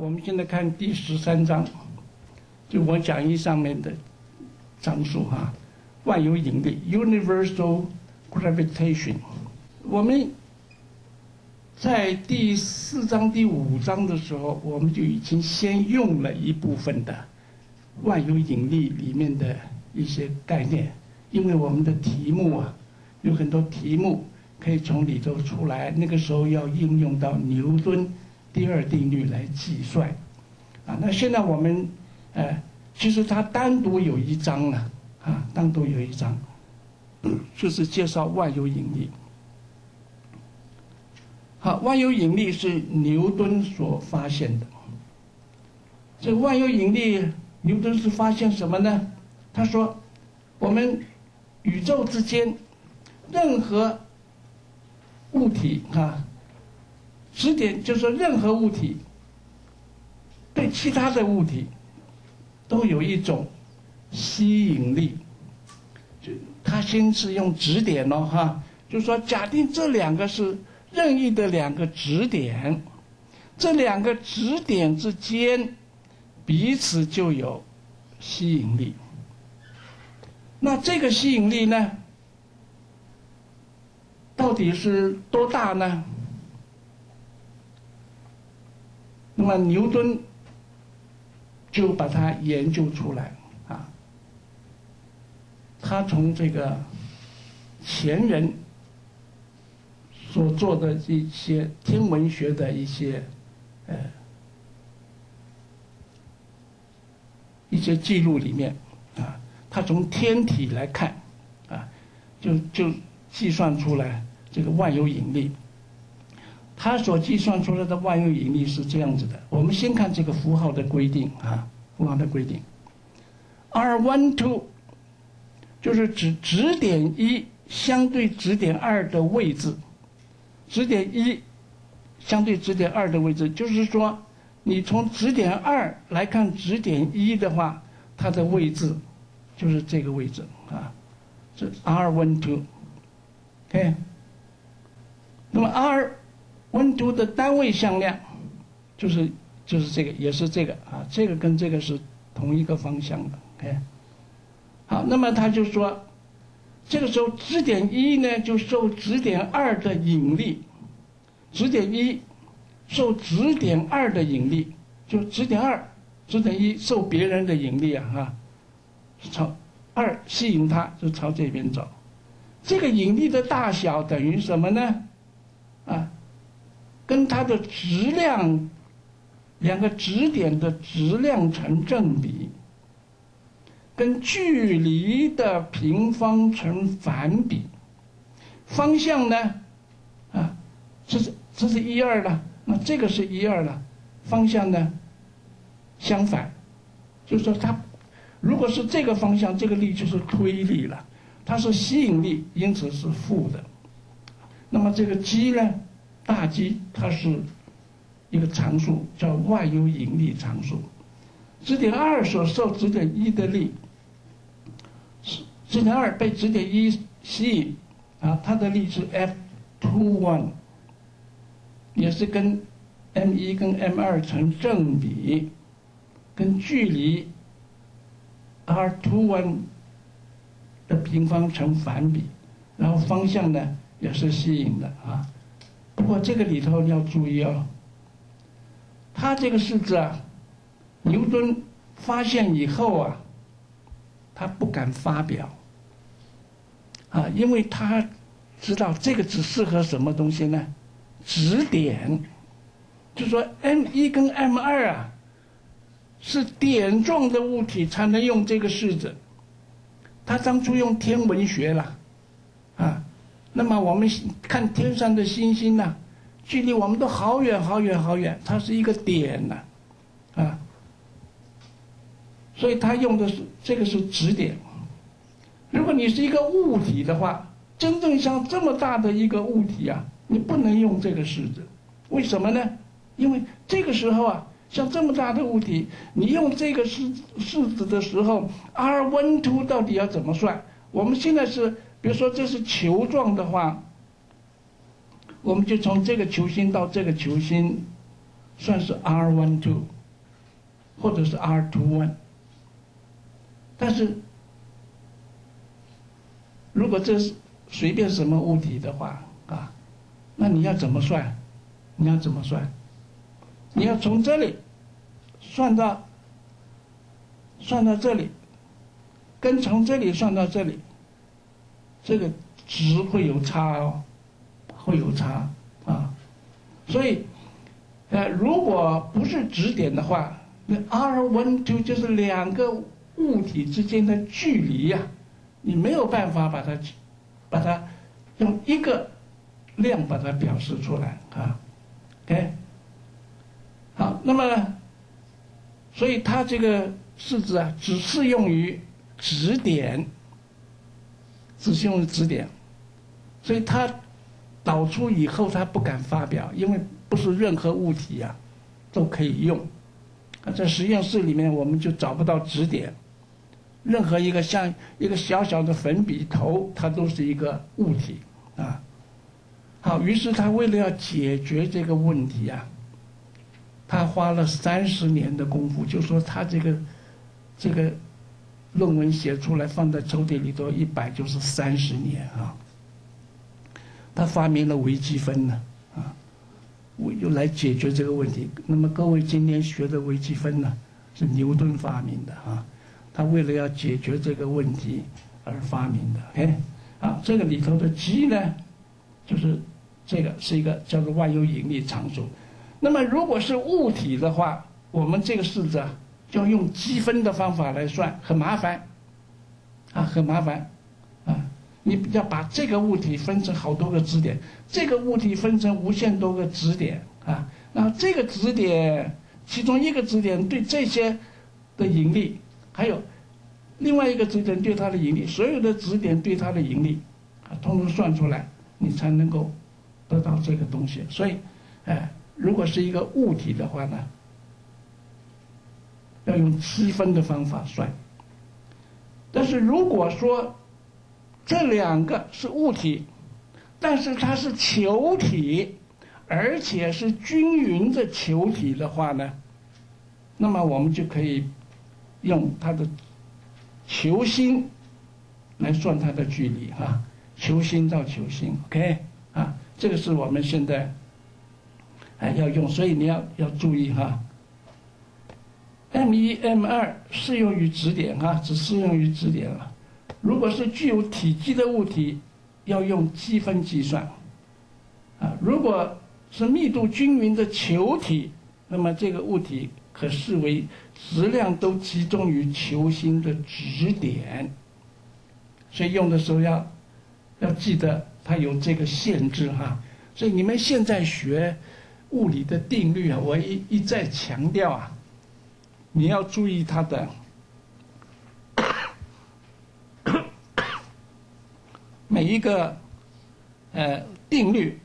我们现在看第十三章，就我讲义上面的章数哈，万有引力 （Universal Gravitation）。我们在第四章、第五章的时候，我们就已经先用了一部分的万有引力里面的一些概念，因为我们的题目啊，有很多题目可以从里头出来。那个时候要应用到牛顿第二定律来计算，啊，那现在我们，呃，其实它单独有一章呢，啊，单独有一章，就是介绍万有引力。好，万有引力是牛顿所发现的。这万有引力，牛顿是发现什么呢？他说，我们宇宙之间任何物体啊，指点就是说任何物体对其他的物体都有一种吸引力。就他先是用指点咯，哈，就说假定这两个是。任意的两个指点，这两个指点之间彼此就有吸引力。那这个吸引力呢，到底是多大呢？那么牛顿就把它研究出来啊，他从这个前人。所做的一些天文学的一些，呃，一些记录里面，啊，他从天体来看，啊，就就计算出来这个万有引力。它所计算出来的万有引力是这样子的。我们先看这个符号的规定啊，符号的规定，r one two，就是指指点一相对指点二的位置。指点一相对指点二的位置，就是说，你从指点二来看指点一的话，它的位置就是这个位置啊，是 r one two，OK。那么 r 温度的单位向量就是就是这个，也是这个啊，这个跟这个是同一个方向的，OK。好，那么他就说。这个时候，指点一呢就受指点二的引力，指点一受指点二的引力，就指点二、指点一受别人的引力啊，哈，朝二吸引它，就朝这边走。这个引力的大小等于什么呢？啊，跟它的质量，两个质点的质量成正比。跟距离的平方成反比，方向呢？啊，这是这是一二了，那这个是一二了，方向呢？相反，就是说它，如果是这个方向，这个力就是推力了，它是吸引力，因此是负的。那么这个积呢？大 G 它是一个常数，叫万有引力常数。指点二所受指点一的力。指点二被指点一吸引，啊，它的力是 F two one，也是跟 m 一跟 m 二成正比，跟距离 r two one 的平方成反比，然后方向呢也是吸引的啊。不过这个里头你要注意哦，他这个式子啊，牛顿发现以后啊。他不敢发表，啊，因为他知道这个只适合什么东西呢？指点，就说 m 一跟 m 二啊，是点状的物体才能用这个式子。他当初用天文学了，那么我们看天上的星星呢，距离我们都好远好远好远，它是一个点呢，啊。所以他用的是这个是指点。如果你是一个物体的话，真正像这么大的一个物体啊，你不能用这个式子。为什么呢？因为这个时候啊，像这么大的物体，你用这个式式子的时候，r one two 到底要怎么算？我们现在是，比如说这是球状的话，我们就从这个球星到这个球星，算是 r one two，或者是 r two one。但是，如果这是随便什么物体的话啊，那你要怎么算？你要怎么算？你要从这里算到算到这里，跟从这里算到这里，这个值会有差哦，会有差啊。所以，呃，如果不是指点的话，那 r one two 就是两个物体之间的距离呀，你没有办法把它把它用一个量把它表示出来啊。OK。好，那么，所以它这个式子啊，只适用于指点，只适用于指点，所以它导出以后，它不敢发表，因为不是任何物体呀都可以用。在实验室里面，我们就找不到指点，任何一个像一个小小的粉笔头，它都是一个物体啊。好，于是他为了要解决这个问题呀。他花了三十年的功夫，就说他这个这个论文写出来放在抽屉里头一摆就是三十年啊。他发明了微积分呢，啊，我又来解决这个问题。那么各位今天学的微积分呢，是牛顿发明的啊。他为了要解决这个问题而发明的。OK，啊，这个里头的 G 呢，就是这个是一个叫做万有引力常数。那么，如果是物体的话，我们这个式子啊，要用积分的方法来算，很麻烦，啊，很麻烦，啊，你要把这个物体分成好多个支点，这个物体分成无限多个支点，啊，那这个支点其中一个支点对这些的引力，还有另外一个支点对它的引力，所有的支点对它的引力，啊，通通算出来，你才能够得到这个东西。所以，哎。如果是一个物体的话呢，要用积分的方法算。但是如果说这两个是物体，但是它是球体，而且是均匀的球体的话呢，那么我们就可以用它的球心来算它的距离哈，球心到球心，OK 啊，这个是我们现在。哎，要用，所以你要要注意哈。M 一、M 二适用于指点哈，只适用于指点了。如果是具有体积的物体，要用积分计算。啊，如果是密度均匀的球体，那么这个物体可视为质量都集中于球心的指点。所以用的时候要要记得它有这个限制哈。所以你们现在学。物理的定律啊，我一一再强调啊，你要注意它的 每一个呃定律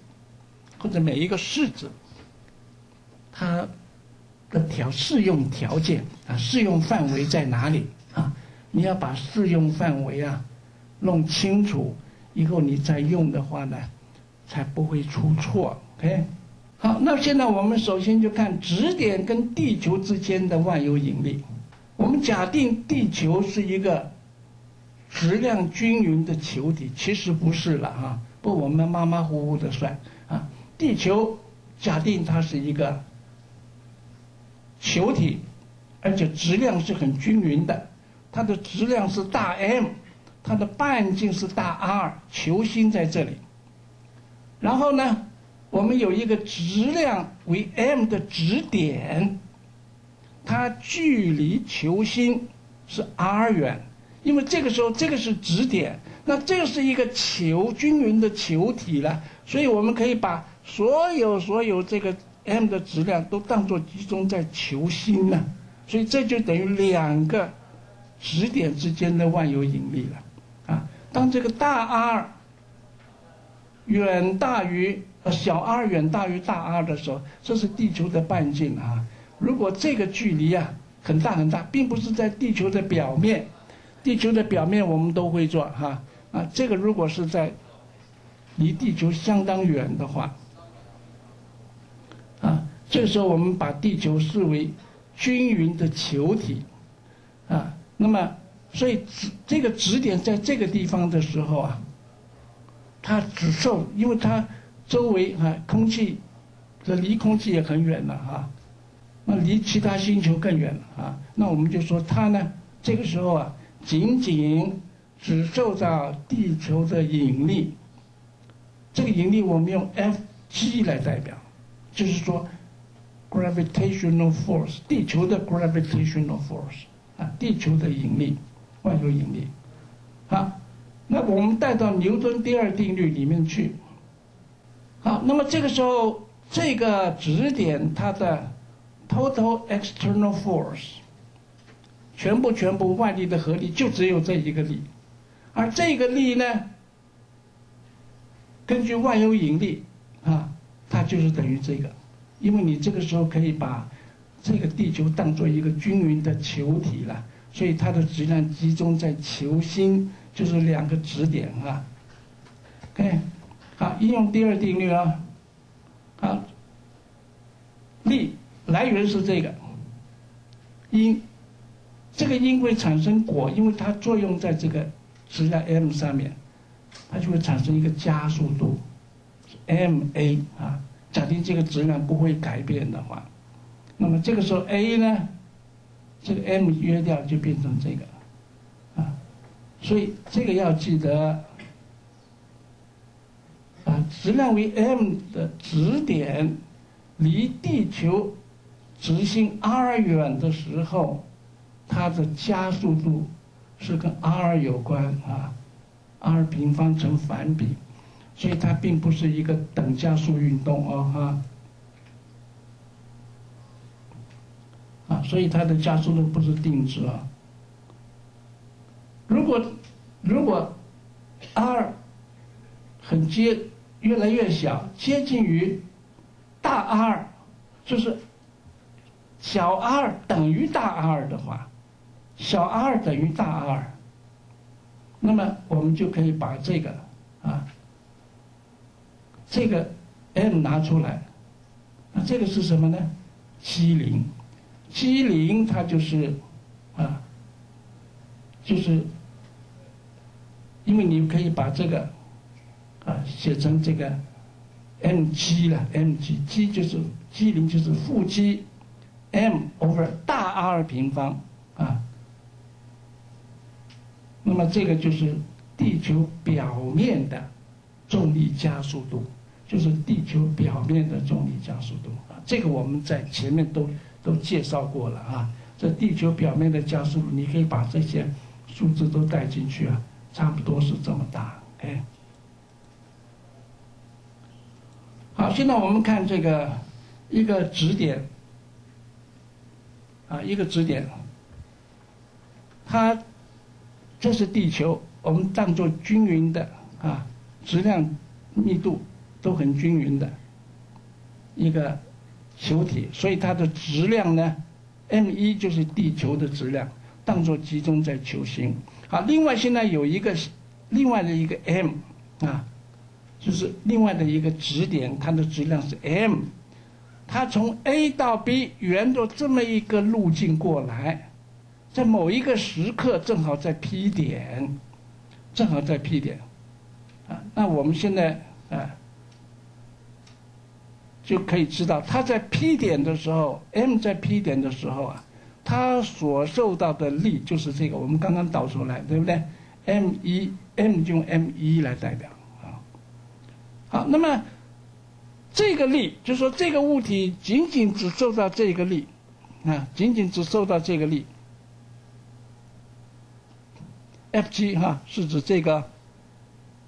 或者每一个式子，它的条适用条件啊，适用范围在哪里啊？你要把适用范围啊弄清楚，以后你再用的话呢，才不会出错。OK。好，那现在我们首先就看指点跟地球之间的万有引力。我们假定地球是一个质量均匀的球体，其实不是了哈。不，我们马马虎虎的算啊。地球假定它是一个球体，而且质量是很均匀的，它的质量是大 M，它的半径是大 R，球心在这里。然后呢？我们有一个质量为 m 的质点，它距离球心是 r 远，因为这个时候这个是质点，那这是一个球均匀的球体了，所以我们可以把所有所有这个 m 的质量都当作集中在球心了，所以这就等于两个质点之间的万有引力了，啊，当这个大 R 远大于。小 r 远大于大 R 的时候，这是地球的半径啊。如果这个距离啊很大很大，并不是在地球的表面，地球的表面我们都会做哈啊。这个如果是在离地球相当远的话，啊，这时候我们把地球视为均匀的球体，啊，那么所以这个指点在这个地方的时候啊，它只受，因为它周围啊空气，这离空气也很远了啊，那离其他星球更远了啊，那我们就说它呢，这个时候啊，仅仅只受到地球的引力，这个引力我们用 F G 来代表，就是说。gravitational force，地球的 gravitational force，啊，地球的引力，万有引力，好，那我们带到牛顿第二定律里面去，好，那么这个时候这个指点它的 total external force，全部全部外力的合力就只有这一个力，而这个力呢，根据万有引力，啊，它就是等于这个。因为你这个时候可以把这个地球当做一个均匀的球体了，所以它的质量集中在球心，就是两个指点啊。OK，好，应用第二定律啊。好，力来源是这个因，这个因会产生果，因为它作用在这个质量 m 上面，它就会产生一个加速度，ma 啊。假定这个质量不会改变的话，那么这个时候 a 呢，这个 m 约掉就变成这个，啊，所以这个要记得，质量为 m 的质点离地球直径 r 远的时候，它的加速度是跟 r 有关啊，r 平方成反比。所以它并不是一个等加速运动哦，哈，啊，所以它的加速度不是定值啊。如果如果 r 很接越来越小，接近于大 R，就是小 r 等于大 R 的话，小 r 等于大 R，那么我们就可以把这个啊。这个 m 拿出来，那这个是什么呢？机灵，机灵它就是啊，就是因为你可以把这个啊写成这个 m g 了，m g，g 就是机灵就是负 g m over 大 R 平方啊，那么这个就是地球表面的重力加速度。就是地球表面的重力加速度啊，这个我们在前面都都介绍过了啊。这地球表面的加速度，你可以把这些数字都带进去啊，差不多是这么大。哎，好，现在我们看这个一个指点啊，一个指点，它这是地球，我们当做均匀的啊，质量密度。都很均匀的一个球体，所以它的质量呢，m 一就是地球的质量，当做集中在球心。好，另外现在有一个另外的一个 m 啊，就是另外的一个质点，它的质量是 m，它从 A 到 B 沿着这么一个路径过来，在某一个时刻正好在 P 点，正好在 P 点，啊，那我们现在啊。就可以知道，它在 P 点的时候，m 在 P 点的时候啊，它所受到的力就是这个，我们刚刚导出来，对不对？m 一，m 就用 m 一来代表。好，那么这个力，就是说这个物体仅仅只受到这个力，啊，仅仅只受到这个力，Fg 哈是指这个，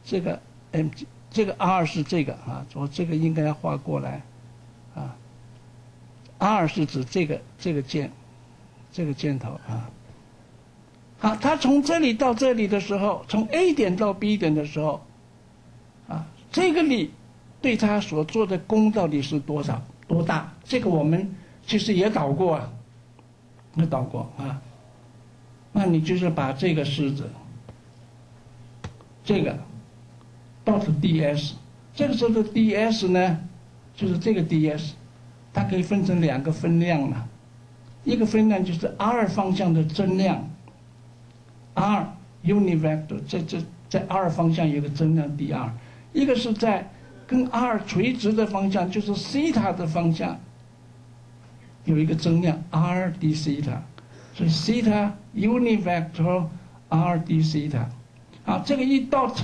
这个 mg，这个 r 是这个啊，我这个应该要画过来。啊，R 是指这个这个箭，这个箭头啊。好，它从这里到这里的时候，从 A 点到 B 点的时候，啊，这个力对它所做的功到底是多少多大？这个我们其实也搞过啊，也搞过啊。那你就是把这个式子，这个 dot ds，这个时候的 ds 呢？就是这个 ds，它可以分成两个分量了，一个分量就是 r 方向的增量，r univector 在这在 r 方向有个增量 dr，一个是在跟 r 垂直的方向，就是西塔的方向有一个增量 r d 西塔，所以西塔 univector R d 西塔，啊，这个一 dot。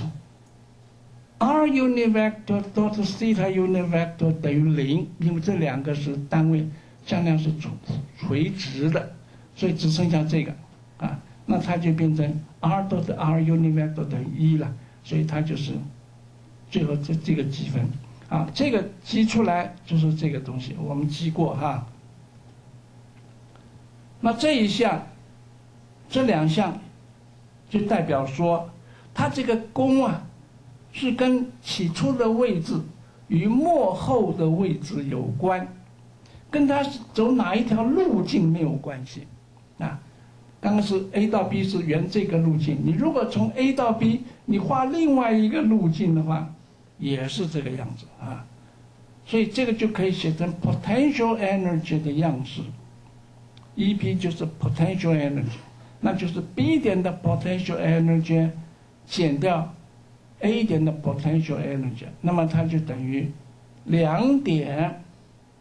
r univector dot 西塔 univector 等于零，因为这两个是单位向量是垂垂直的，所以只剩下这个啊，那它就变成 r dot r univector 等于一了，所以它就是最后这这个积分啊，这个积出来就是这个东西，我们积过哈。那这一项，这两项就代表说，它这个功啊。是跟起初的位置与末后的位置有关，跟它走哪一条路径没有关系，啊，刚刚是 A 到 B 是沿这个路径，你如果从 A 到 B，你画另外一个路径的话，也是这个样子啊，所以这个就可以写成 potential energy 的样式，EP 就是 potential energy，那就是 B 点的 potential energy 减掉。A 点的 potential energy，那么它就等于两点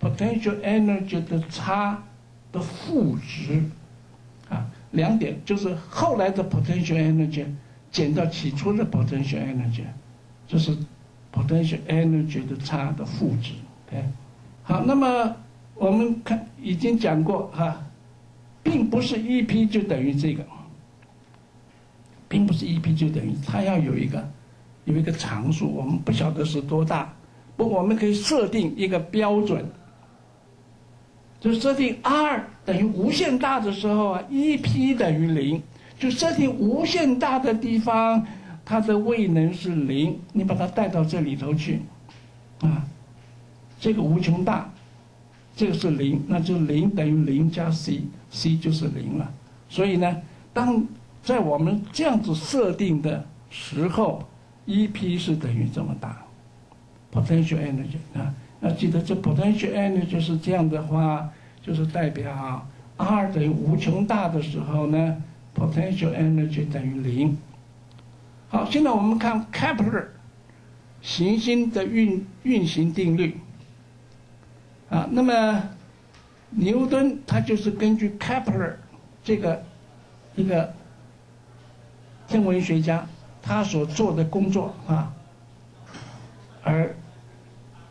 potential energy 的差的负值啊，两点就是后来的 potential energy 减到起初的 potential energy，这是 potential energy 的差的负值。OK，好，那么我们看已经讲过哈，并不是 EP 就等于这个，并不是 EP 就等于它要有一个。有一个常数，我们不晓得是多大，不，我们可以设定一个标准，就设定 r 等于无限大的时候啊，EP 等于零，就设定无限大的地方，它的位能是零，你把它带到这里头去，啊，这个无穷大，这个是零，那就零等于零加 c，c 就是零了。所以呢，当在我们这样子设定的时候。E.P 是等于这么大，potential energy 啊，要记得这 potential energy 是这样的话，就是代表 R 等于无穷大的时候呢，potential energy 等于零。好，现在我们看 Kepler 行星的运运行定律啊，那么牛顿他就是根据 Kepler 这个一个天文学家。他所做的工作啊，而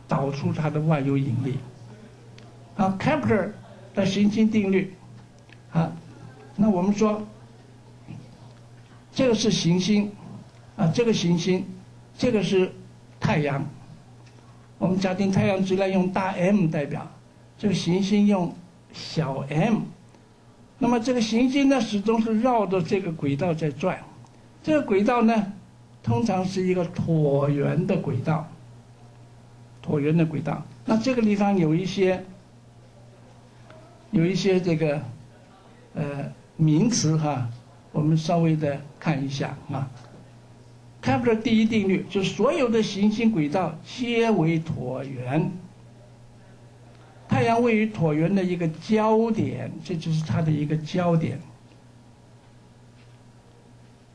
导出他的万有引力。啊，Kepler 的行星定律，啊，那我们说，这个是行星，啊，这个行星，这个是太阳。我们假定太阳质量用大 M 代表，这个行星用小 m。那么这个行星呢，始终是绕着这个轨道在转。这个轨道呢，通常是一个椭圆的轨道，椭圆的轨道。那这个地方有一些，有一些这个，呃，名词哈，我们稍微的看一下啊。开普勒第一定律就所有的行星轨道皆为椭圆，太阳位于椭圆的一个焦点，这就是它的一个焦点。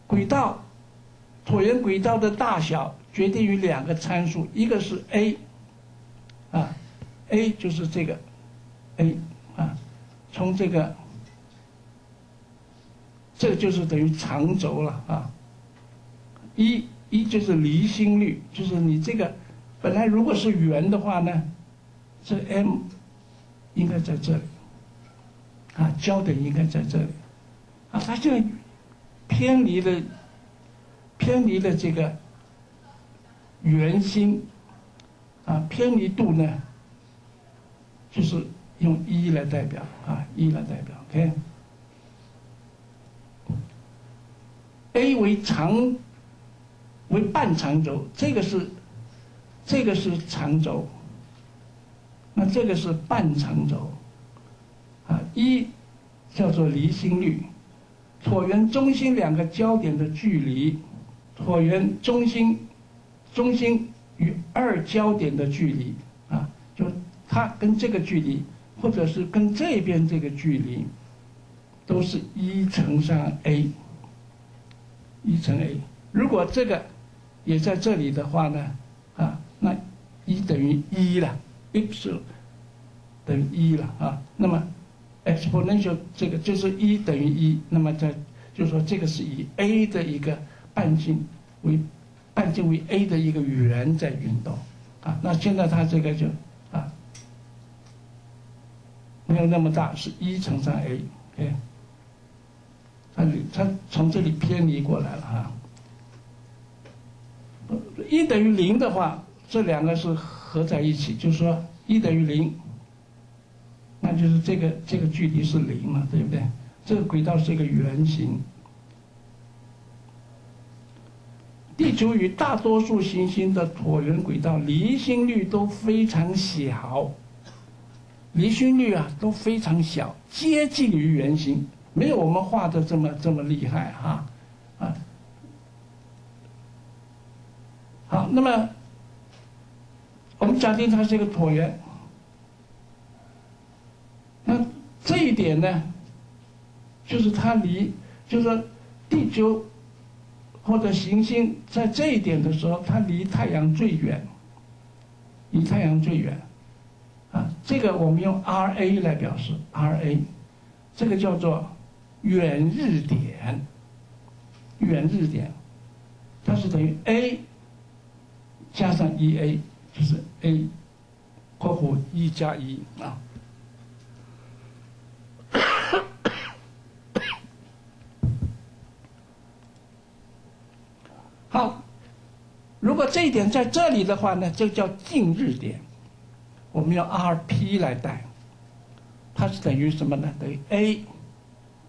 轨道，椭圆轨道的大小决定于两个参数，一个是 a，啊，a 就是这个 a，啊，从这个，这就是等于长轴了啊，一，一就是离心率，就是你这个本来如果是圆的话呢，这 m 应该在这里，啊，焦点应该在这里，啊，它现。偏离了，偏离了这个圆心，啊，偏离度呢，就是用一来代表啊，一来代表，OK。A 为长，为半长轴，这个是，这个是长轴，那这个是半长轴，啊，一叫做离心率。椭圆中心两个焦点的距离，椭圆中心中心与二焦点的距离啊，就它跟这个距离，或者是跟这边这个距离，都是一乘上 a，一乘 a。如果这个也在这里的话呢，啊，那一等于一了，epsilon 等于一了啊。那么 exponential 这个就是一等于一，那么在就是说这个是以 a 的一个半径为半径为 a 的一个圆在运动啊。那现在它这个就啊。没有那么大，是一乘上 a，哎，它它从这里偏离过来了哈。一等于零的话，这两个是合在一起，就是说一等于零，那就是这个这个距离是零嘛，对不对？这个轨道是一个圆形。地球与大多数行星的椭圆轨道离心率都非常小。离心率啊都非常小，接近于圆形，没有我们画的这么这么厉害哈，好，那么我们假定它是一个椭圆，那这一点呢，就是它离，就是说地球或者行星在这一点的时候，它离太阳最远，离太阳最远。啊，这个我们用 R A 来表示，R A，这个叫做远日点，远日点，它是等于 A 加上 E A，就是 A 括弧一加一啊。好，如果这一点在这里的话呢，就叫近日点。我们用 R P 来代，它是等于什么呢？等于 A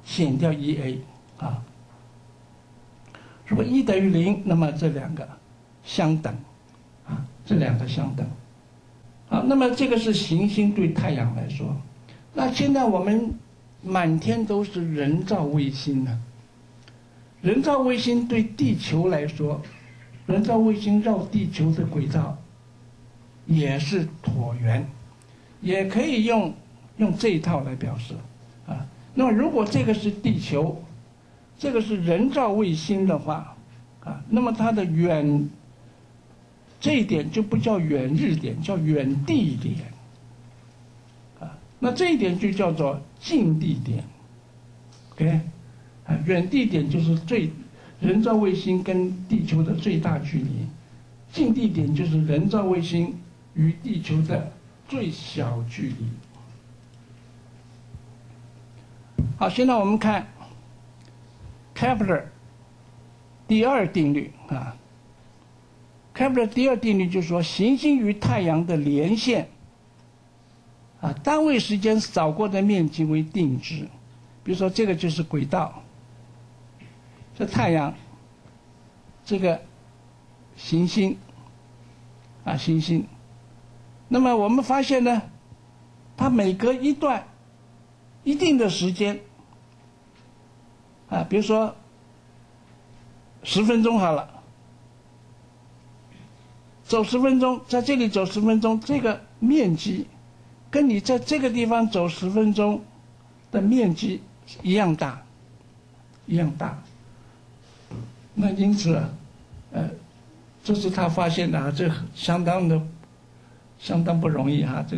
减掉 E A 啊。如果一等于零，那么这两个相等，这两个相等。好，那么这个是行星对太阳来说。那现在我们满天都是人造卫星呢。人造卫星对地球来说，人造卫星绕地球的轨道。也是椭圆，也可以用用这一套来表示啊。那么如果这个是地球，这个是人造卫星的话啊，那么它的远这一点就不叫远日点，叫远地点啊。那这一点就叫做近地点，OK 啊，远地点就是最人造卫星跟地球的最大距离，近地点就是人造卫星。与地球的最小距离。好，现在我们看 Kepler 第二定律啊。开普勒第二定律就是说，行星与太阳的连线啊，单位时间扫过的面积为定值。比如说，这个就是轨道，这太阳，这个行星啊，行星。那么我们发现呢，它每隔一段一定的时间，啊，比如说十分钟好了，走十分钟，在这里走十分钟，这个面积跟你在这个地方走十分钟的面积一样大，一样大。那因此，呃，这是他发现的啊，这相当的。相当不容易哈，这，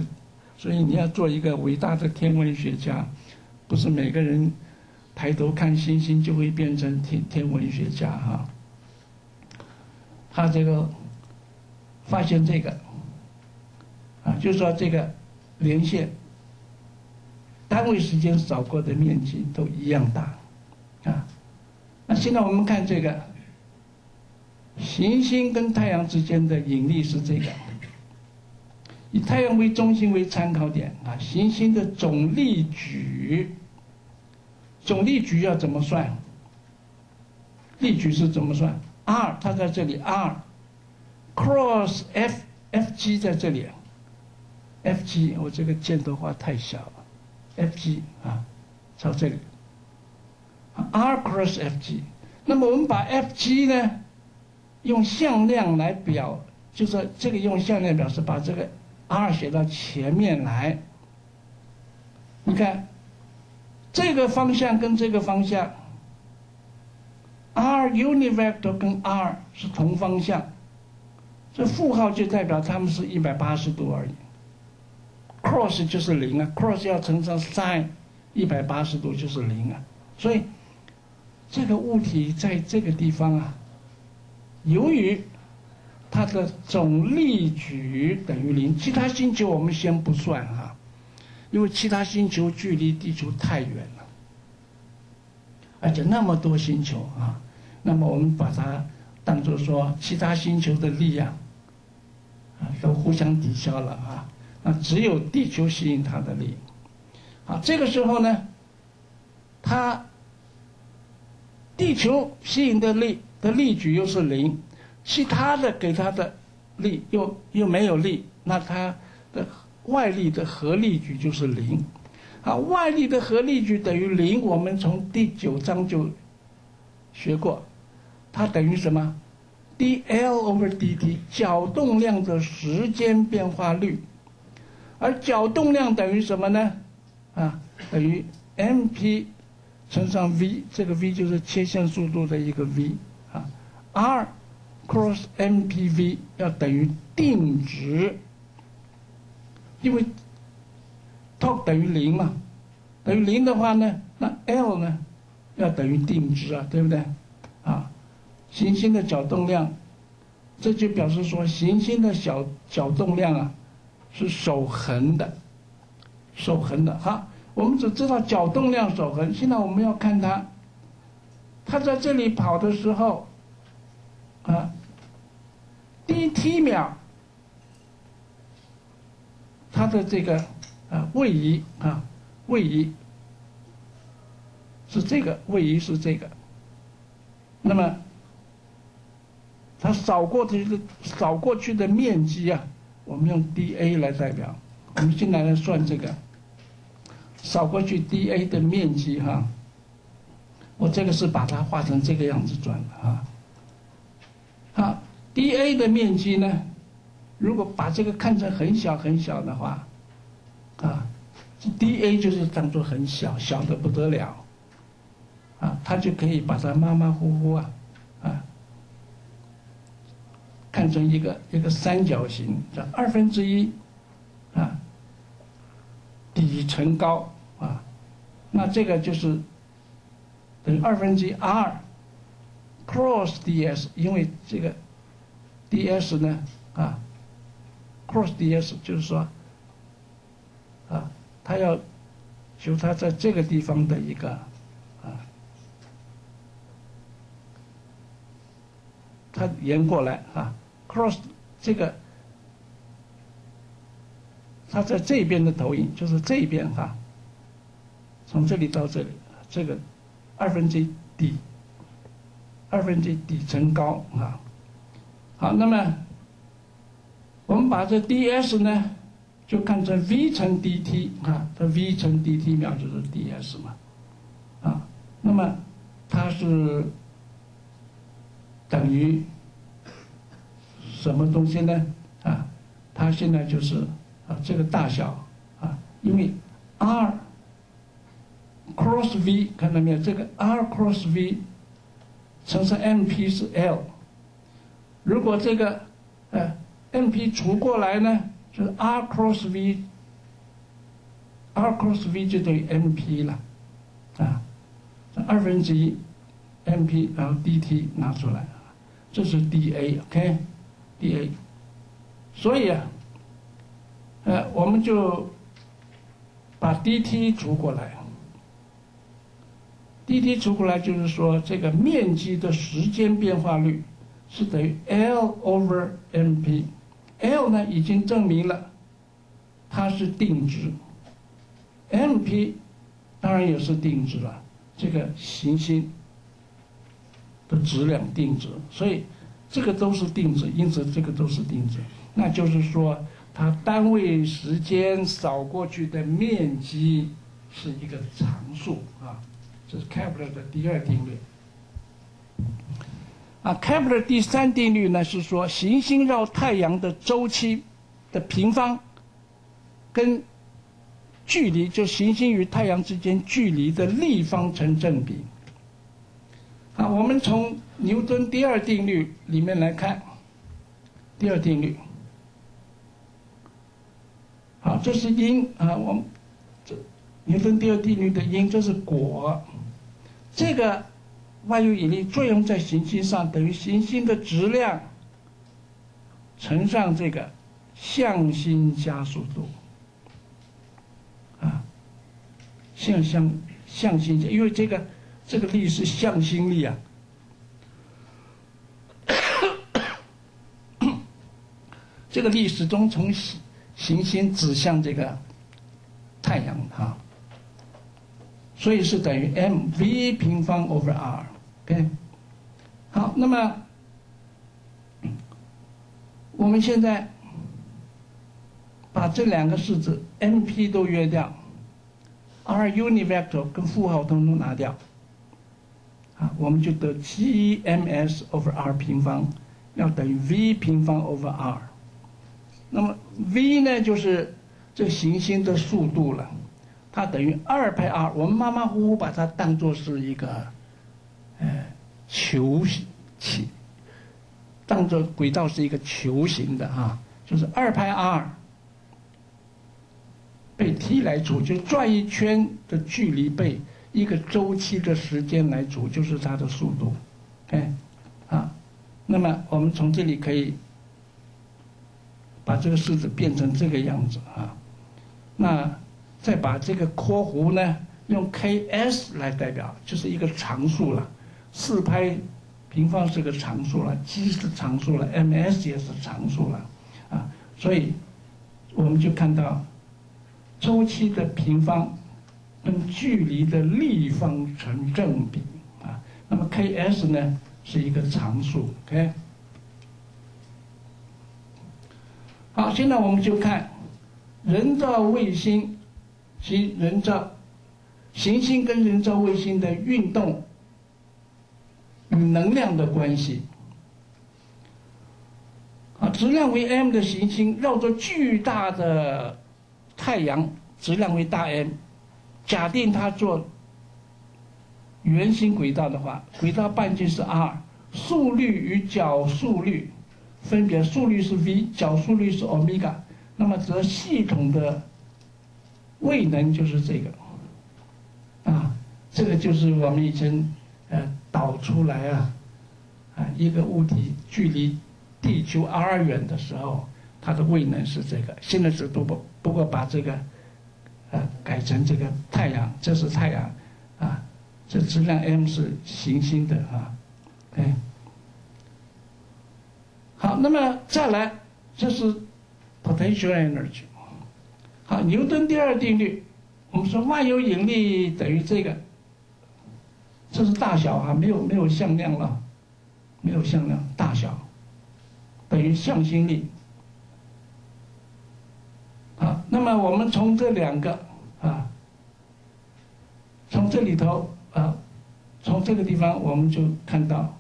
所以你要做一个伟大的天文学家，不是每个人抬头看星星就会变成天天文学家哈。他这个发现这个，啊，就是说这个连线单位时间扫过的面积都一样大，啊，那现在我们看这个行星跟太阳之间的引力是这个。以太阳为中心为参考点啊，行星的总力矩，总力矩要怎么算？力矩是怎么算？r 它在这里 r Cross f f g 在这里，f g 我这个箭头画太小了，f g 啊，朝这里，r cross f g，那么我们把 f g 呢，用向量来表，就是这个用向量表示把这个。r 写到前面来。你看，这个方向跟这个方向，r unit vector 跟 r 是同方向，这负号就代表它们是一百八十度而已。cross 就是零啊，cross 要乘上 sin 一百八十度就是零啊，所以这个物体在这个地方啊，由于它的总力矩等于零，其他星球我们先不算哈，因为其他星球距离地球太远了，而且那么多星球啊，那么我们把它当做说其他星球的力量啊啊都互相抵消了啊，那只有地球吸引它的力，好，这个时候呢，它地球吸引的力的力矩又是零。其他的给它的力又又没有力，那它的外力的合力矩就是零，啊，外力的合力矩等于零。我们从第九章就学过，它等于什么？d L over d t，角动量的时间变化率，而角动量等于什么呢？啊，等于 m p 乘上 v，这个 v 就是切线速度的一个 v，啊，r。cross MPV 要等于定值，因为 torque 等于零嘛，等于零的话呢，那 L 呢要等于定值啊，对不对？行星的角动量，这就表示说行星的小角动量啊是守恒的，守恒的。哈，我们只知道角动量守恒，现在我们要看它，它在这里跑的时候。啊，第一 t 秒，它的这个啊位移啊位移是这个位移是这个，那么它扫过的扫过去的面积啊，我们用 dA 来代表。我们现在来算这个扫过去 dA 的面积哈，我这个是把它画成这个样子转的啊。好，dA 的面积呢？如果把这个看成很小很小的话，啊，dA 就是当做很小小的不得了，啊，它就可以把它马马虎虎，啊，看成一个一个三角形，这二分之一，啊，底乘高啊，那这个就是等于二分之 R。cross ds，因为这个 ds 呢，啊，cross ds 就是说，啊，他要求他在这个地方的一个，啊，他沿过来啊，cross 这个，他在这边的投影就是这边哈，从这里到这里，这个二分之一底。二分之一底乘高啊，好，那么我们把这 ds 呢，就看成 v 乘 dt 啊，这 v 乘 dt 秒就是 ds 嘛，啊，那么它是等于什么东西呢？啊，它现在就是啊这个大小啊，因为 r cross v 看到没有？这个 r cross v。乘上 m p 是 L，如果这个呃 m p 除过来呢，就是 r cross v，r cross v 就等于 m p 了，啊，二分之一 m p，然后 d t 拿出来，这是 dA OK a，所以啊，呃，我们就把 d t 除过来。dt 除过来就是说，这个面积的时间变化率是等于 L over mp，L 呢已经证明了它是定值，mp 当然也是定值了，这个行星的质量定值，所以这个都是定值，因此这个都是定值，那就是说它单位时间扫过去的面积是一个常数啊。这是开普勒的第二定律。啊，开普勒第三定律呢是说，行星绕太阳的周期的平方跟距离，就行星与太阳之间距离的立方成正比。啊，我们从牛顿第二定律里面来看，第二定律。好，这是因啊，我们这牛顿第二定律的因，这是果。这个万有引力作用在行星上，等于行星的质量乘上这个向心加速度。啊，向向向心，因为这个这个力是向心力啊。这个力始终从行星指向这个太阳啊。所以是等于 m v 平方 over r，OK，好，那么我们现在把这两个式子 m p 都约掉，RUniVector 跟负号通通拿掉，我们就得 g m s over r 平方要等于 v 平方 over r，那么 v 呢就是这行星的速度了。它等于二派 r，我们马马虎虎把它当做是一个，呃，球形，当做轨道是一个球形的啊，就是二派 r 被 t 来除，就转一圈的距离被一个周期的时间来除，就是它的速度，OK，啊，那么我们从这里可以把这个式子变成这个样子啊，那。再把这个括弧呢，用 Ks 来代表，就是一个常数了。四拍平方是个常数了，G 是常数了，Ms 也是常数了，啊，所以我们就看到周期的平方跟距离的立方成正比啊。那么 Ks 呢是一个常数，OK。好，现在我们就看人造卫星。及人造行星跟人造卫星的运动与能量的关系啊，质量为 m 的行星绕着巨大的太阳，质量为大 M，假定它做圆形轨道的话，轨道半径是 r，速率与角速率分别，速率是 v，角速率是欧米伽，那么则系统的。位能就是这个，啊，这个就是我们以前呃导出来啊，啊一个物体距离地球 r 远的时候，它的位能是这个。现在只不过不过把这个呃改成这个太阳，这是太阳，啊，这质量 m 是行星的啊，哎，好，那么再来，这是 potential energy。好，牛顿第二定律，我们说万有引力等于这个，这是大小啊，没有没有向量了，没有向量，大小等于向心力。好，那么我们从这两个啊，从这里头啊，从这个地方我们就看到。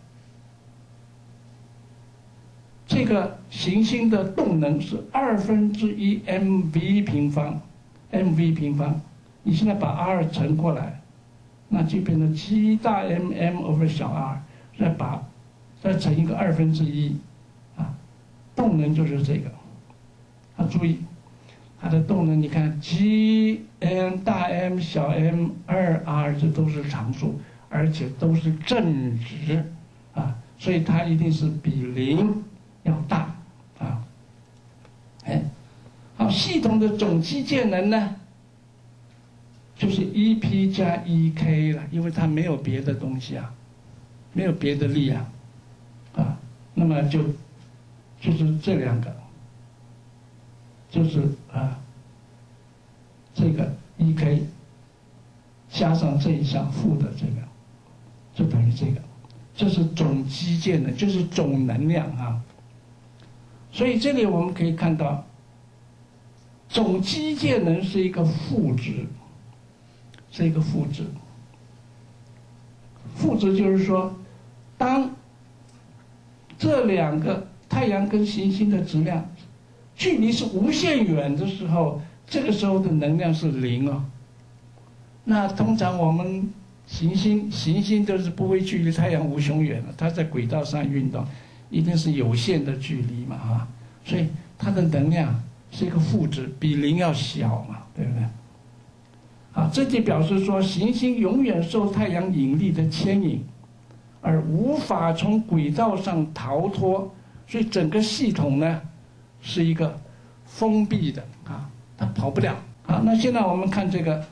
这个行星的动能是二分之一 m v 平方，m v 平方，你现在把 r 乘过来，那就变成 G 大 M m over 小 r，再把再乘一个二分之一，啊，动能就是这个，啊，注意，它的动能，你看 G m 大 M 小 m 二 r 这都是常数，而且都是正值，啊，所以它一定是比零。要大，啊，哎，好，系统的总机械能呢，就是 E P 加 E K 了，因为它没有别的东西啊，没有别的力啊，啊，那么就就是这两个，就是啊，这个 E K 加上这一项负的这个，就等于这个，这是总机械能，就是总能量啊。所以这里我们可以看到，总机械能是一个负值，是一个负值。负值就是说，当这两个太阳跟行星的质量距离是无限远的时候，这个时候的能量是零哦。那通常我们行星行星都是不会距离太阳无穷远的，它在轨道上运动，一定是有限的距离嘛哈，所以它的能量是一个负值，比零要小嘛，对不对？啊，这就表示说行星永远受太阳引力的牵引，而无法从轨道上逃脱，所以整个系统呢是一个封闭的啊，它跑不了。啊，那现在我们看这个。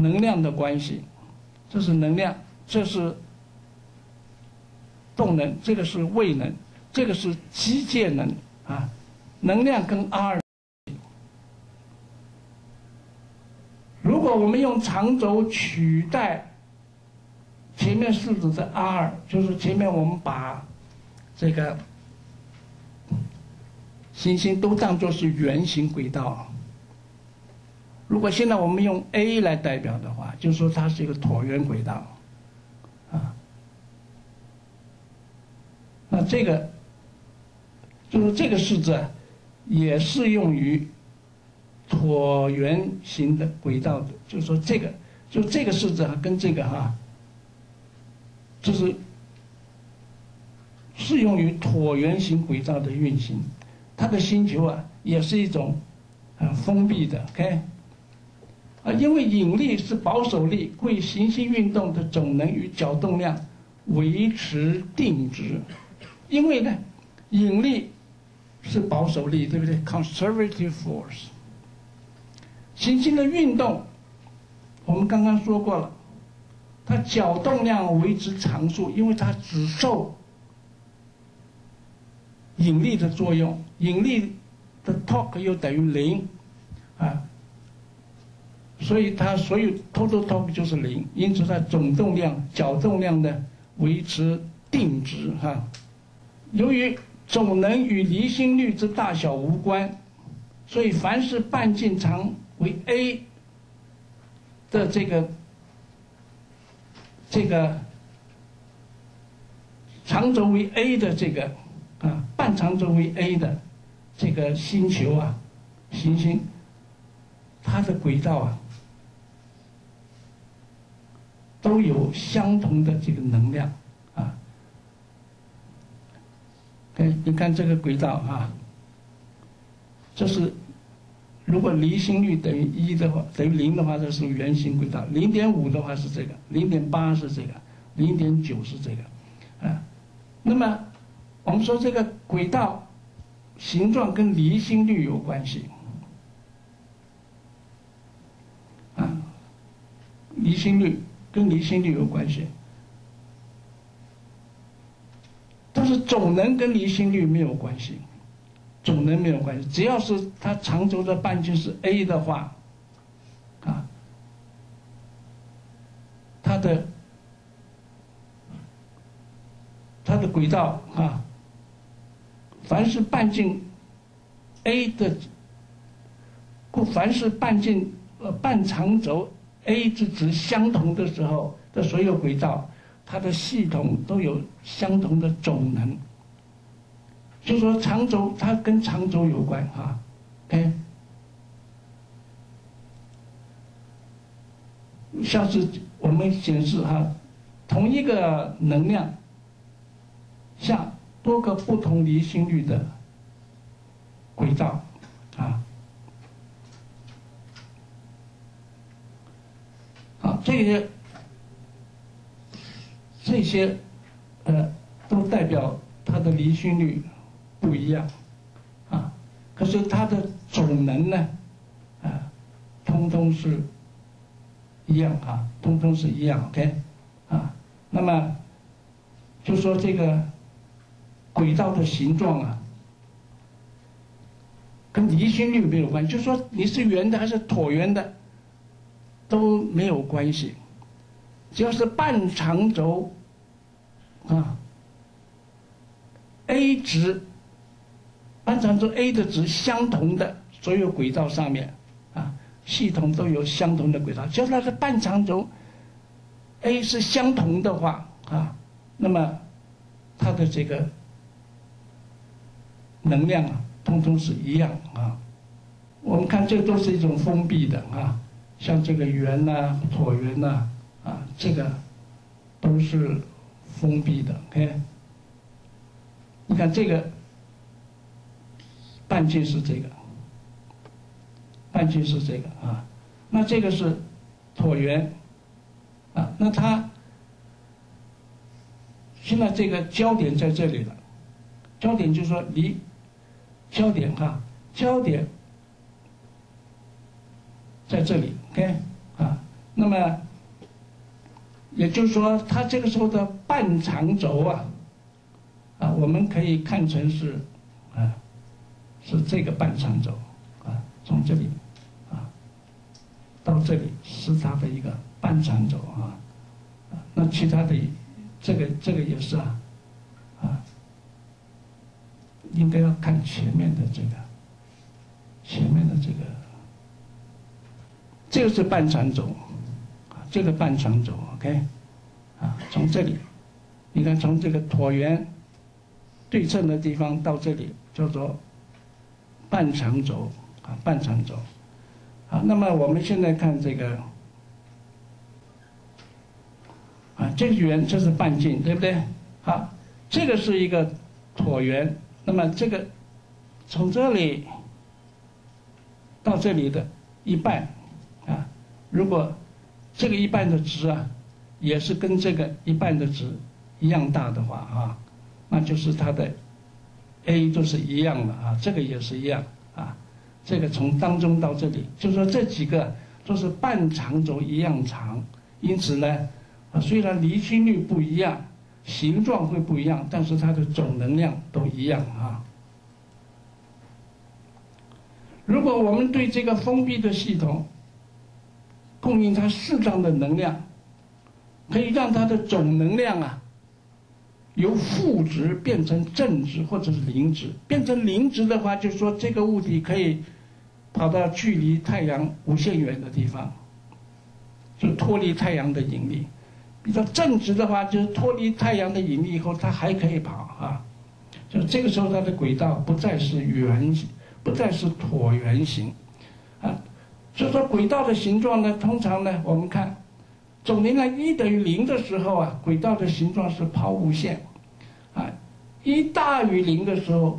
能量的关系，这是能量，这是动能，这个是位能，这个是机械能啊。能量跟 R，如果我们用长轴取代前面式子的 R，就是前面我们把这个行星都当作是圆形轨道。如果现在我们用 A 来代表的话，就说它是一个椭圆轨道，啊，那这个就是这个式子也适用于椭圆形的轨道的，就是说这个就这个式子跟这个哈，就是适用于椭圆形轨道的运行，它的星球啊也是一种很封闭的，OK。啊，因为引力是保守力，会行星运动的总能与角动量维持定值。因为呢，引力是保守力，对不对？Conservative force。行星的运动，我们刚刚说过了，它角动量维持常数，因为它只受引力的作用，引力的 torque 又等于零，啊。所以它所有 total torque 就是零，因此它总动量、角动量的维持定值哈。由于总能与离心率之大小无关，所以凡是半径长为 a 的这个这个长轴为 a 的这个啊半长轴为 a 的这个星球啊行星，它的轨道啊。都有相同的这个能量，啊，哎，你看这个轨道啊，这是如果离心率等于一的话，等于零的话，这是圆形轨道；零点五的话是这个，零点八是这个，零点九是这个，啊，那么我们说这个轨道形状跟离心率有关系，啊，离心率。跟离心率有关系，但是总能跟离心率没有关系，总能没有关系。只要是它长轴的半径是 a 的话，啊，它的它的轨道啊，凡是半径 a 的，故凡是半径呃半长轴。a 之值相同的时候的所有轨道，它的系统都有相同的总能。就说长轴，它跟长轴有关哈，OK。像是我们显示哈，同一个能量下多个不同离心率的轨道啊。好这些这些呃，都代表它的离心率不一样啊，可是它的总能呢啊，通通是一样啊，通通是一样，OK 啊，那么就说这个轨道的形状啊，跟离心率没有关系，就说你是圆的还是椭圆的。都没有关系，只要是半长轴啊，a 值，半长轴 a 的值相同的所有轨道上面啊，系统都有相同的轨道。只要那个半长轴 a 是相同的话啊，那么它的这个能量啊，通通是一样啊。我们看这都是一种封闭的啊，像这个圆呐、椭圆呐，啊，这个都是封闭的。OK，你看这个半径是这个，半径是这个啊，那这个是椭圆啊，那它现在这个焦点在这里了，焦点就是说离焦点哈，焦点。在这里，OK，啊，那么也就是说，它这个时候的半长轴啊，啊，我们可以看成是，啊，是这个半长轴，啊，从这里，啊，到这里是它的一个半长轴啊，那其他的这个这个也是，啊，应该要看前面的这个，前面的这个。这个是半长轴，这个半长轴，OK，啊，从这里，你看从这个椭圆对称的地方到这里叫做半长轴，啊，半长轴，好，那么我们现在看这个，啊，这个圆这是半径，对不对？好，这个是一个椭圆，那么这个从这里到这里的一半啊。如果这个一半的值啊，也是跟这个一半的值一样大的话啊，那就是它的 a 都是一样的啊，这个也是一样啊，这个从当中到这里，就是说这几个都是半长轴一样长，因此呢，啊虽然离心率不一样，形状会不一样，但是它的总能量都一样啊。如果我们对这个封闭的系统，供应它适当的能量，可以让它的总能量啊，由负值变成正值或者是零值。变成零值的话，就是说这个物体可以跑到距离太阳无限远的地方，就脱离太阳的引力。比较正值的话，就是脱离太阳的引力以后，它还可以跑啊。就这个时候，它的轨道不再是圆形，不再是椭圆形，啊。所以说，轨道的形状呢，通常呢，我们看总能量一等于零的时候啊，轨道的形状是抛物线，啊，一大于零的时候，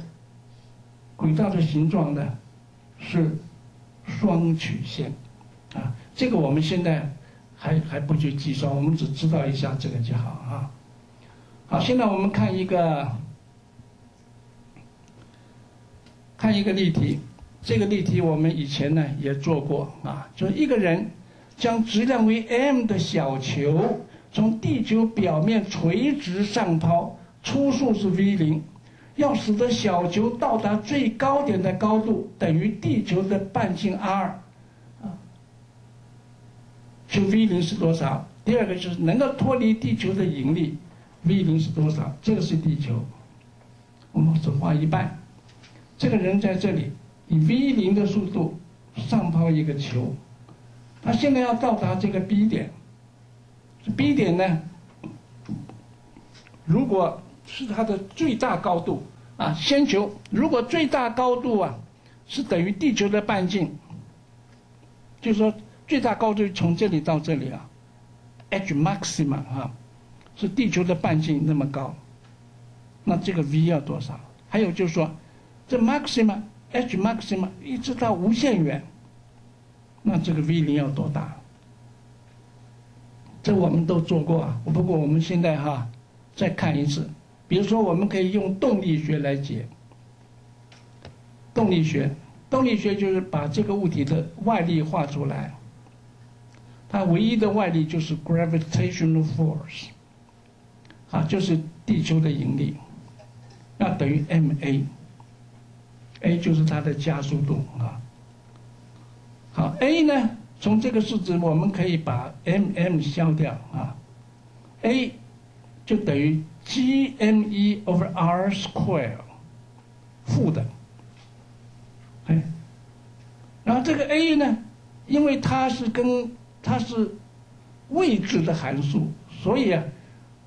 轨道的形状呢是双曲线，啊，这个我们现在还还不去计算，我们只知道一下这个就好啊。好，现在我们看一个看一个例题。这个例题我们以前呢也做过啊，就是一个人将质量为 m 的小球从地球表面垂直上抛，初速是 v 零，要使得小球到达最高点的高度等于地球的半径 r，就 v 零是多少？第二个就是能够脱离地球的引力，v 零是多少？这个是地球，我们只画一半，这个人在这里。以 v 零的速度上抛一个球，他现在要到达这个 B 点，B 点呢，如果是它的最大高度啊，先求如果最大高度啊是等于地球的半径，就说最大高度从这里到这里啊，h maximum 啊，是地球的半径那么高，那这个 v 要多少？还有就是说，这 maximum。h maximum 一直到无限远，那这个 v 零要多大？这我们都做过啊。不过我们现在哈再看一次，比如说我们可以用动力学来解。动力学，动力学就是把这个物体的外力画出来，它唯一的外力就是 gravitational force，啊，就是地球的引力，那等于 ma。a 就是它的加速度啊。好，a 呢，从这个数值我们可以把 m_m 消掉啊，a 就等于 g_m_e over r square 负的，哎，然后这个 a 呢，因为它是跟它是未知的函数，所以啊，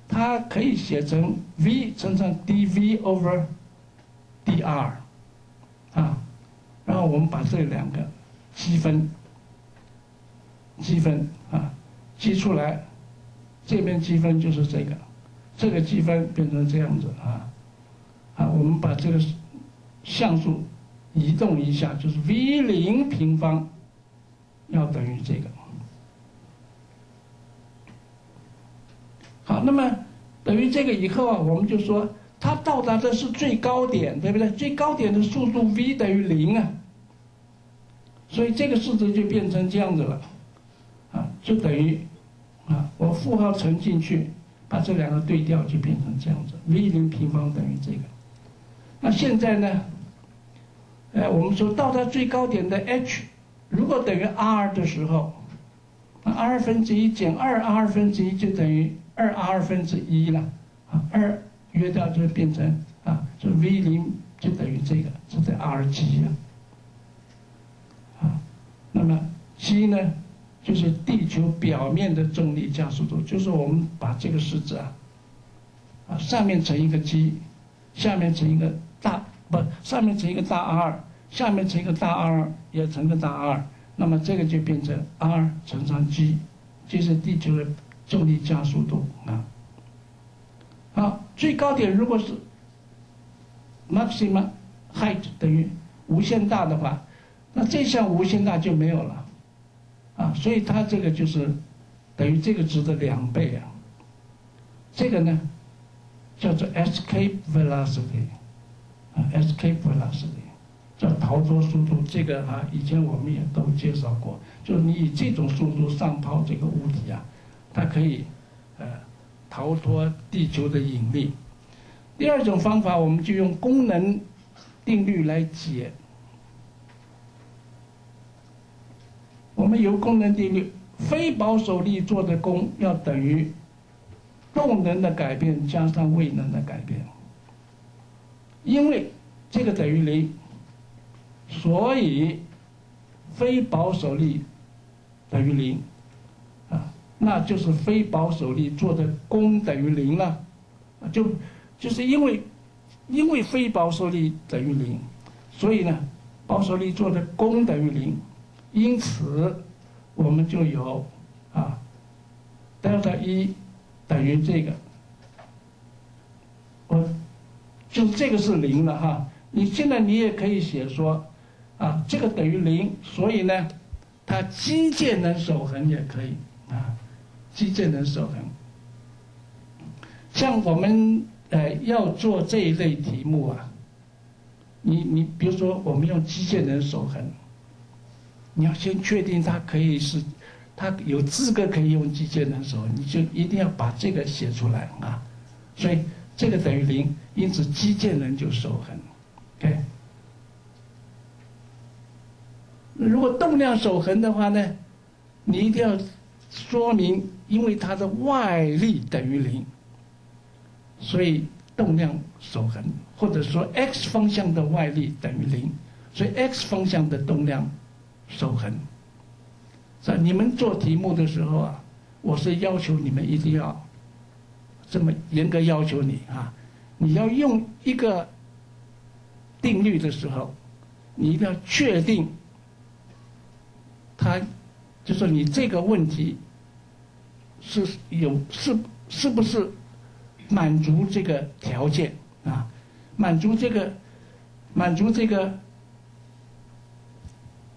它可以写成 v 乘上 dv over dr。啊，然后我们把这两个积分积分啊积出来，这边积分就是这个，这个积分变成这样子啊啊，我们把这个像素移动一下，就是 v 零平方要等于这个。好，那么等于这个以后啊，我们就说它到达的是最高点，对不对？最高点的速度 v 等于零啊，所以这个式子就变成这样子了，啊，就等于啊，我负号乘进去，把这两个对调，就变成这样子，v 零平方等于这个。那现在呢，哎，我们说到达最高点的 h 如果等于 r 的时候，那 r 分之一减二 r 分之一就等于。二。r 分之一了，啊，二。约掉就变成啊，就 v 零就等于这个，这是 r g 啊，啊，那么 g 呢，就是地球表面的重力加速度，就是我们把这个式子啊，啊，上面乘一个 g，下面乘一个大不，上面乘一个大 r，下面乘一个大 r 也乘个大 r，那么这个就变成 r 乘上 g，就是地球的。重力加速度啊，好，最高点如果是 maximum height 等于无限大的话，那这项无限大就没有了，啊，所以它这个就是等于这个值的两倍啊。这个呢叫做 escape velocity，啊，escape velocity 叫逃脱速度。这个啊，以前我们也都介绍过，就是你以这种速度上抛这个物体啊。它可以，呃，逃脱地球的引力。第二种方法，我们就用功能定律来解。我们由功能定律，非保守力做的功要等于动能的改变加上位能的改变。因为这个等于零，所以非保守力等于零。那就是非保守力做的功等于零了，就就是因为因为非保守力等于零，所以呢，保守力做的功等于零，因此我们就有啊，delta 一等于这个，我就这个是零了哈。你现在你也可以写说啊，这个等于零，所以呢，它机械能守恒也可以啊。机械能守恒，像我们呃要做这一类题目啊，你你比如说我们用机械能守恒，你要先确定它可以是，它有资格可以用机械能守，你就一定要把这个写出来啊，所以这个等于零，因此机械能就守恒，OK。如果动量守恒的话呢，你一定要说明。因为它的外力等于零，所以动量守恒，或者说 x 方向的外力等于零，所以 x 方向的动量守恒。在你们做题目的时候啊，我是要求你们一定要这么严格要求你啊，你要用一个定律的时候，你一定要确定，它就是你这个问题。是有是是不是满足这个条件啊？满足这个满足这个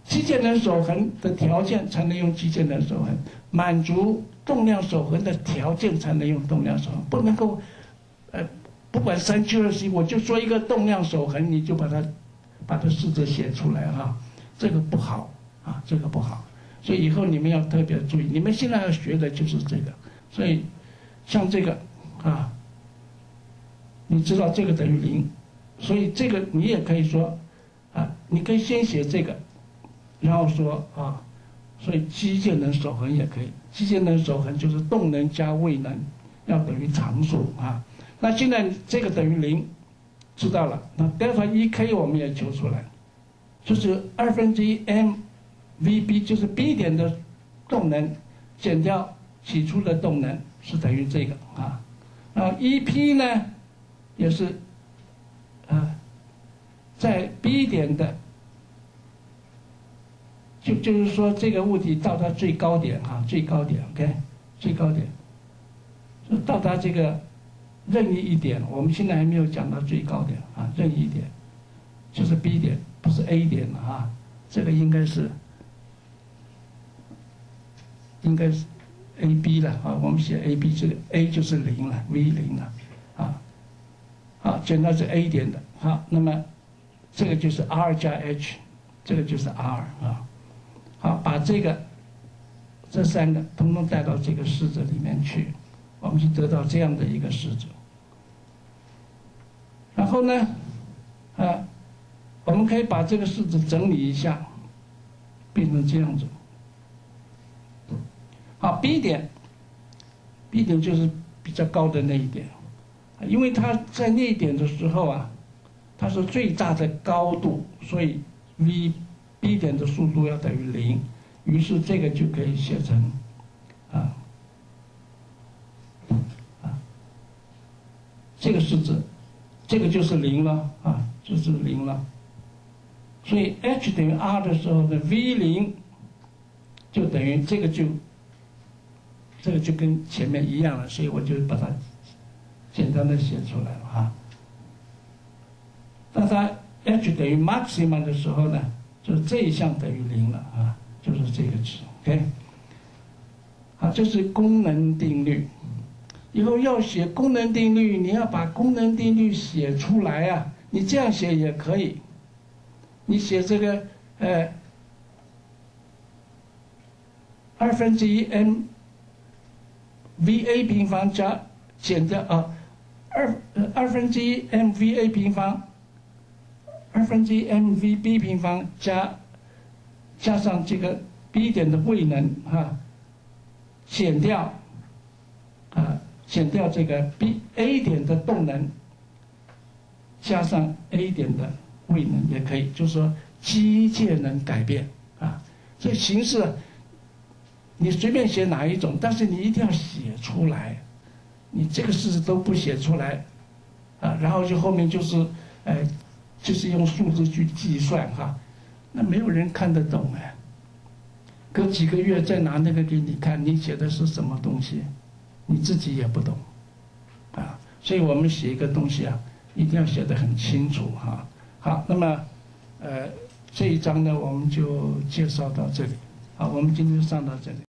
机械能守恒的条件，才能用机械能守恒；满足动量守恒的条件，才能用动量守恒。不能够呃，不管三七二十一，我就说一个动量守恒，你就把它把它试着写出来哈，这个不好啊，这个不好。所以以后你们要特别注意，你们现在要学的就是这个。所以，像这个，啊，你知道这个等于零，所以这个你也可以说，啊，你可以先写这个，然后说啊，所以机械能守恒也可以，机械能守恒就是动能加位能要等于常数啊。那现在这个等于零，知道了，那德尔塔一 k 我们也求出来，就是二分之一 m。Vb 就是 B 点的动能减掉起初的动能是等于这个啊，然后 EP 呢也是啊在 B 点的就就是说这个物体到达最高点啊，最高点，OK，最高点，就到达这个任意一点，我们现在还没有讲到最高点啊，任意一点，就是 B 点，不是 A 点了啊，这个应该是应该是 AB 了啊，我们写 AB 这个 A 就是零了，V 零了啊，好，捡到是 A 点的，好，那么这个就是 R 加 H，这个就是 R 啊。好，把这个这三个通通带到这个式子里面去，我们就得到这样的一个式子。然后呢，啊，我们可以把这个式子整理一下，变成这样子。好，B 点，B 点就是比较高的那一点，因为它在那一点的时候啊，它是最大的高度，所以 V。B 点的速度要等于零，于是这个就可以写成，啊，啊，这个式子，这个就是零了啊，就是零了。所以 H 等于 R 的时候呢，V 零就等于这个就，这个就跟前面一样了，所以我就把它简单的写出来了哈。当它 H 等于 maximum 的时候呢？就是这一项等于零了啊，就是这个值，OK。好，这是功能定律。以后要写功能定律，你要把功能定律写出来啊。你这样写也可以，你写这个呃二分之一 m v a 平方加减掉啊二二分之一 m v a 平方。二分之一 m v b 平方加加上这个 B 点的位能哈，减掉啊减掉这个 B A 点的动能，加上 A 点的位能也可以，就是说机械能改变啊。这形式你随便写哪一种，但是你一定要写出来。你这个式都不写出来啊，然后就后面就是哎。就是用数字去计算哈，那没有人看得懂哎。隔几个月再拿那个给你看，你写的是什么东西，你自己也不懂，啊，所以我们写一个东西啊，一定要写得很清楚哈。好，那么，呃，这一章呢，我们就介绍到这里，好，我们今天上到这里。